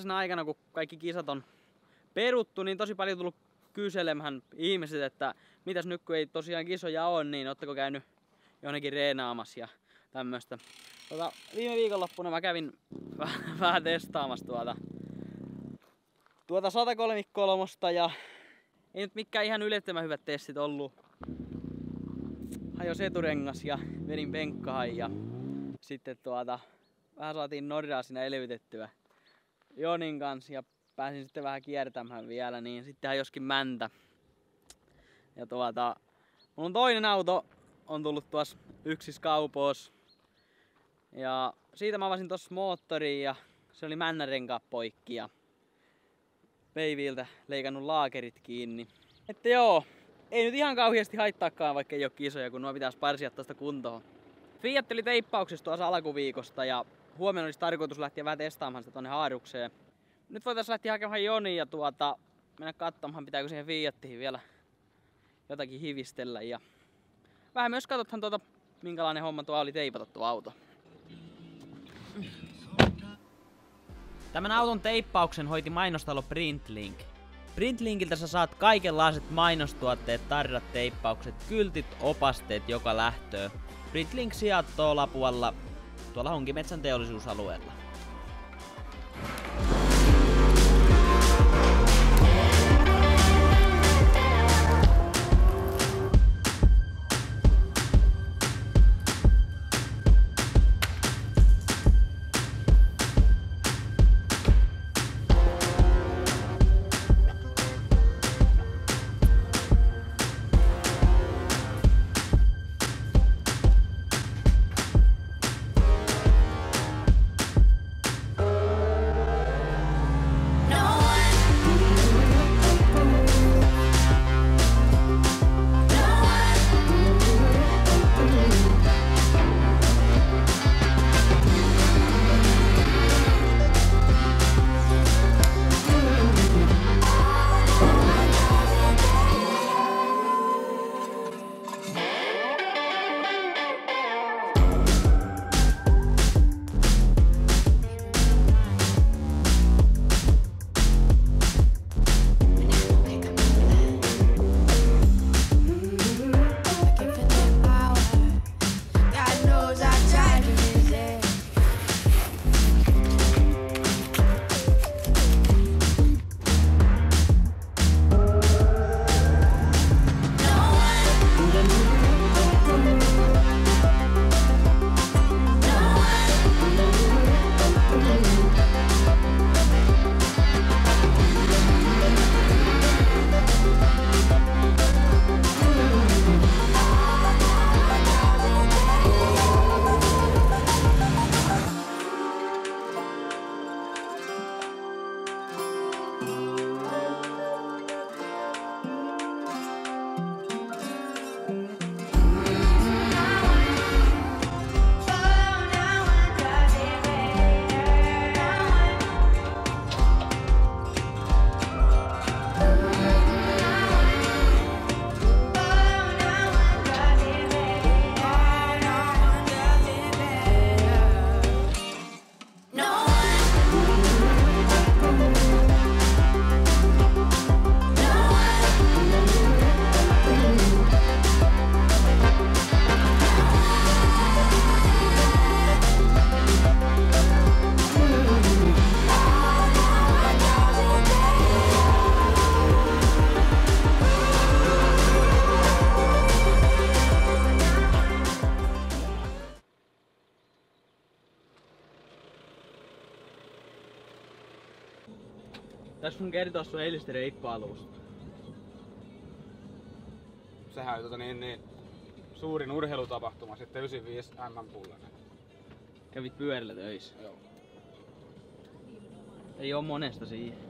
tällaisena aikana, kun kaikki kisat on peruttu, niin tosi paljon tullut kyselemään ihmiset, että mitäs nyt kun ei tosiaan kisoja ole, niin ootteko käynyt jonnekin reenaamassa ja tämmöstä. Tota, viime viikonloppuna mä kävin vähän testaamassa tuota, tuota 133 ja ei nyt mikään ihan ylettömän hyvät testit ollut. Hajos eturengas ja vedin penkkaan ja sitten tuota, vähän saatiin norjaa siinä elvytettyä Jonin kanssa ja pääsin sitten vähän kiertämään vielä, niin sitten joskin mäntä. Ja tuota, mulla on toinen auto, on tullut tuossa yksis kaupoos. Ja siitä mä avasin tossa moottoriin ja se oli männärenkaat poikki ja peiviltä leikannut laakerit kiinni. Että joo, ei nyt ihan kauheasti haittaakaan, vaikka ei ole kisoja, kun nuo pitäisi parsia tästä kuntoon. Fiat oli teippauksessa tuossa alkuviikosta ja huomenna olisi tarkoitus lähteä vähän testaamaan sitä tonne haarukseen. Nyt voitaisiin lähteä hakemaan Joni ja tuota, mennä katsomaan, pitääkö siihen Fiattiin vielä jotakin hivistellä. Ja vähän myös katsothan tuota, minkälainen homma tuo oli teipata tuo auto. Tämän auton teippauksen hoiti mainostalo Printlink. Printlinkiltä sä saat kaikenlaiset mainostuotteet, tarrat, teippaukset, kyltit, opasteet joka lähtöä. Printlink sijaitsee Lapualla tuolla Honkimetsän teollisuusalueella. Mun kertoa sun eilistä reippa-alusta. Sehän oli tota niin, niin suurin urheilutapahtuma sitten 95 MM-pullainen. Kävit pyörillä töissä. Joo. Ei oo monesta siihen.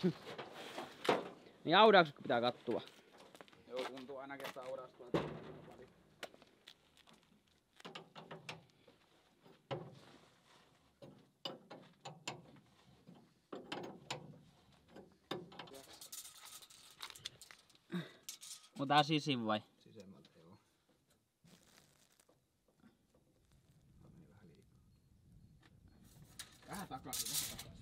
Niin audaukset pitää kattua. Joo, tuntuu ainakin, että aurastua. Onko tää sisin vai? Sisemmältä, joo. Meni vähän liikaa. Vähän takaisin, vähän takaisin.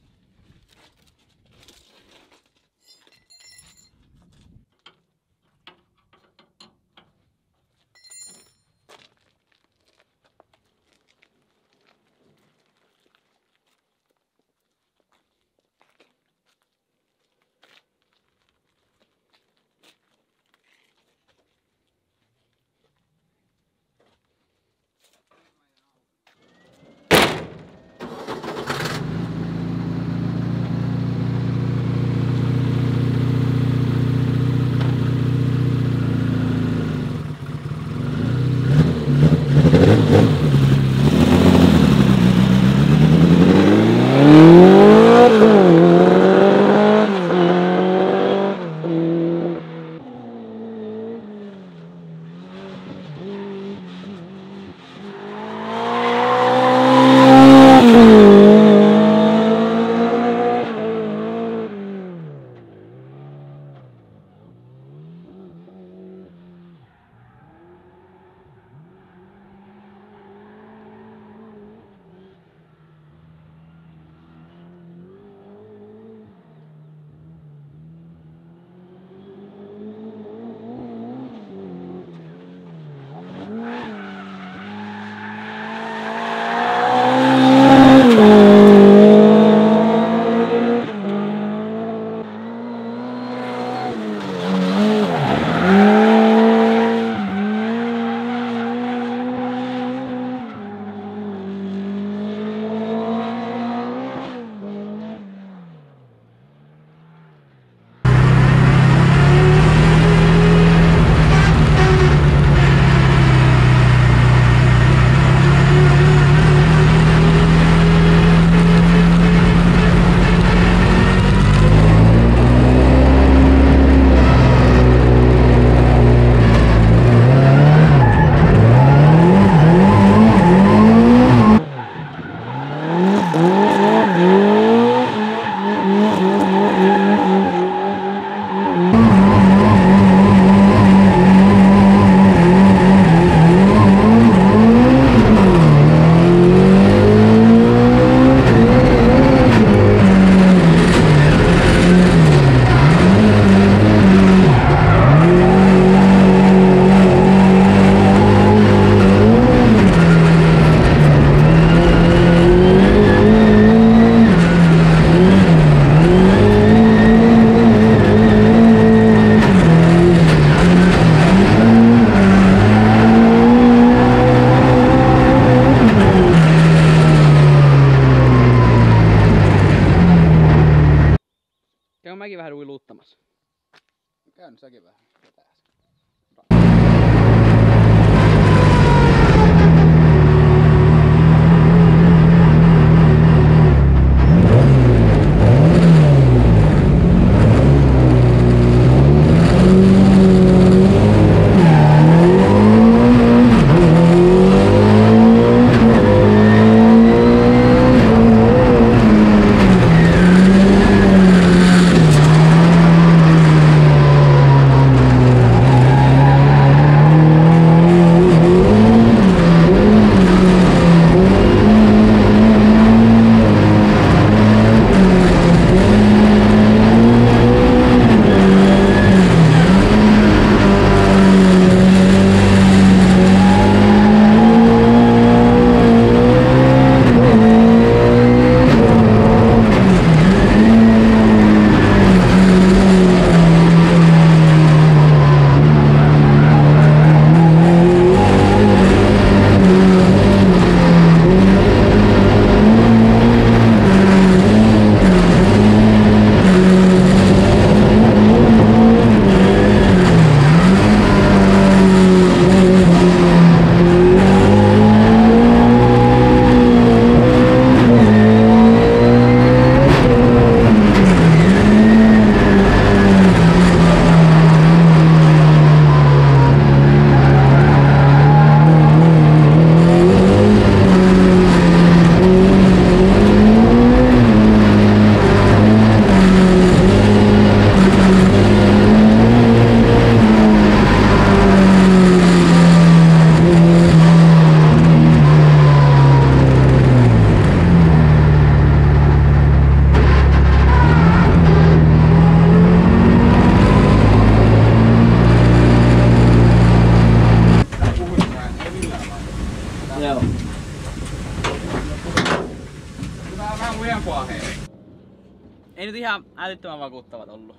Ihan älyttömän vakuuttavat ollut.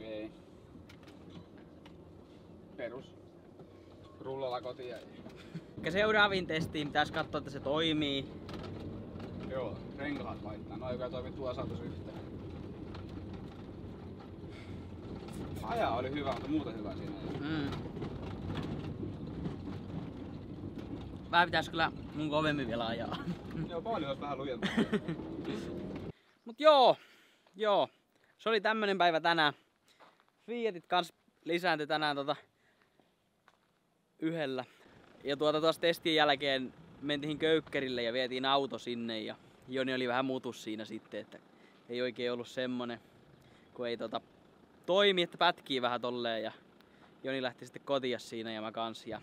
Ei. Perus. Rullalla kotiin. Ehkä seuraaviin testiin pitäisi katsoa, että se toimii. Joo, renkaat vaihtaa. No joka toimi tuo saatus yhteen. Ajaa oli hyvä, mutta muuta hyvä siinä ei. Mm. Vähän pitäis kyllä mun kovemmin vielä ajaa. Joo, paljon olisi vähän lujempaa. Mut joo, joo. Se oli tämmönen päivä tänään. Fiatit kans lisääntyi tänään tota yhdellä. Ja tuota tuossa testin jälkeen mentiin köykkärille ja vietiin auto sinne ja Joni oli vähän mutus siinä sitten, että ei oikein ollut semmonen, kun ei tota toimi, että pätkii vähän tolleen ja Joni lähti sitten kotia siinä ja mä kans ja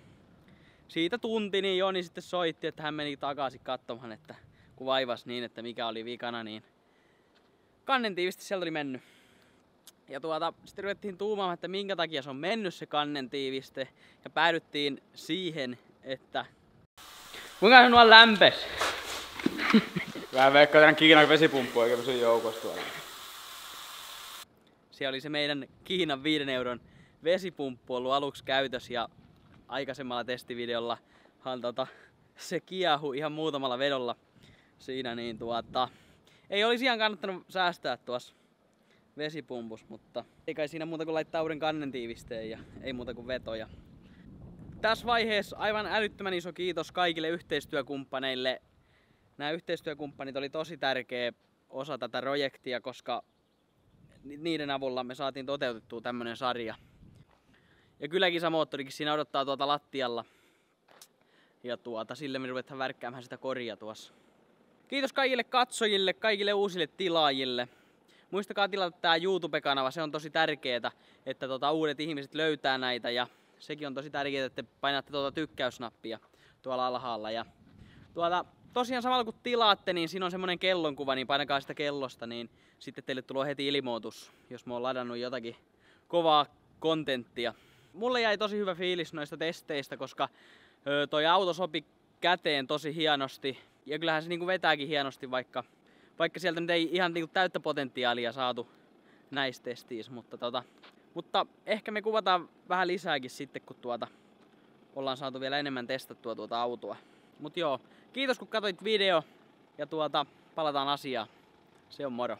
siitä tunti niin Joni sitten soitti, että hän meni takaisin katsomaan, että kun vaivas niin, että mikä oli vikana, niin kannen tiivisti sieltä oli mennyt. Ja tuota, sitten ruvettiin tuumaamaan, että minkä takia se on mennyt se kannen tiiviste. Ja päädyttiin siihen, että kuinka se nuo lämpes? Vähän veikkaa tämän Kiinan vesipumppu eikä pysy joukossa tuolla. Siellä oli se meidän Kiinan 5 euron vesipumppu ollut aluksi käytössä ja aikaisemmalla testivideolla tota, se kiehu ihan muutamalla vedolla siinä, niin tuota, ei olisi ihan kannattanut säästää tuossa vesipumpus, mutta ei kai siinä muuta kuin laittaa uuden kannen tiivisteen ja ei muuta kuin vetoja. Tässä vaiheessa aivan älyttömän iso kiitos kaikille yhteistyökumppaneille. Nämä yhteistyökumppanit oli tosi tärkeä osa tätä projektia, koska niiden avulla me saatiin toteutettua tämmönen sarja. Ja kyllä kisamoottorikin siinä odottaa tuota lattialla. Ja tuota, sille me ruvetaan värkkäämään sitä koria tuossa. Kiitos kaikille katsojille, kaikille uusille tilaajille. Muistakaa tilata tää YouTube-kanava, se on tosi tärkeää, että tota, uudet ihmiset löytää näitä ja sekin on tosi tärkeää, että te painatte tuota tykkäysnappia tuolla alhaalla. Ja tuota, tosiaan samalla kun tilaatte, niin siinä on semmonen kellonkuva, niin painakaa sitä kellosta, niin sitten teille tulee heti ilmoitus, jos mä oon ladannut jotakin kovaa kontenttia. Mulle jäi tosi hyvä fiilis noista testeistä, koska toi auto sopi käteen tosi hienosti. Ja kyllähän se niinku vetääkin hienosti, vaikka, vaikka sieltä nyt ei ihan niinku täyttä potentiaalia saatu näistä testeissä. Mutta, tota, mutta ehkä me kuvataan vähän lisääkin sitten, kun tuota, ollaan saatu vielä enemmän testattua tuota autoa. Mut joo, kiitos kun katsoit video ja tuota, palataan asiaan. Se on moro.